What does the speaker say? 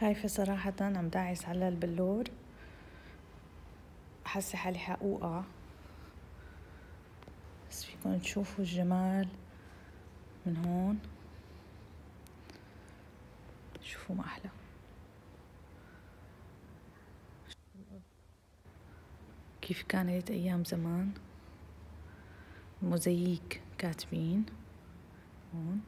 خايفة صراحة عم داعس على البلور. حاسة حالي حقوقع بس فيكم تشوفوا الجمال من هون. شوفوا ما أحلى. كيف كانت أيام زمان؟ موزاييك كاتبين. هون.